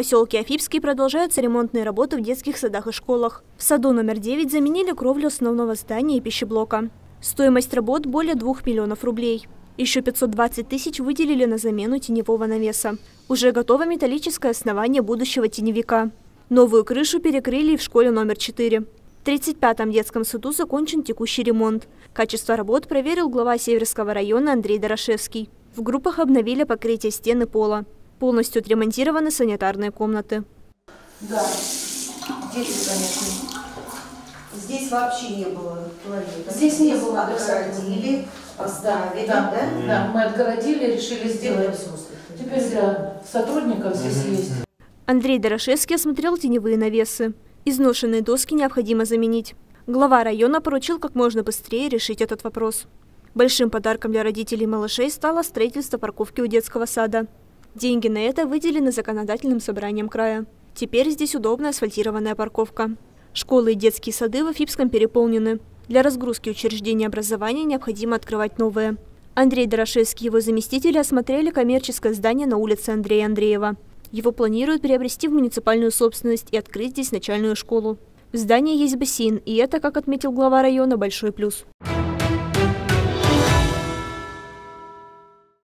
поселке Афипский продолжаются ремонтные работы в детских садах и школах. В саду номер 9 заменили кровлю основного здания и пищеблока. Стоимость работ более 2 миллионов рублей. Еще 520 тысяч выделили на замену теневого навеса. Уже готово металлическое основание будущего теневика. Новую крышу перекрыли в школе номер 4. В 35-м детском саду закончен текущий ремонт. Качество работ проверил глава Северского района Андрей Дорошевский. В группах обновили покрытие стены пола. Полностью отремонтированы санитарные комнаты. Да, здесь, конечно. Здесь вообще не было туалета. Здесь не было Отгородили, поставили, Да, да? да, мы отгородили, решили сделать. Теперь для сотрудников здесь есть. Андрей Дорошевский осмотрел теневые навесы. Изношенные доски необходимо заменить. Глава района поручил как можно быстрее решить этот вопрос. Большим подарком для родителей малышей стало строительство парковки у детского сада. Деньги на это выделены законодательным собранием края. Теперь здесь удобная асфальтированная парковка. Школы и детские сады в Афипском переполнены. Для разгрузки учреждений образования необходимо открывать новые. Андрей Дорошевский и его заместители осмотрели коммерческое здание на улице Андрея Андреева. Его планируют приобрести в муниципальную собственность и открыть здесь начальную школу. В здании есть бассейн, и это, как отметил глава района, большой плюс.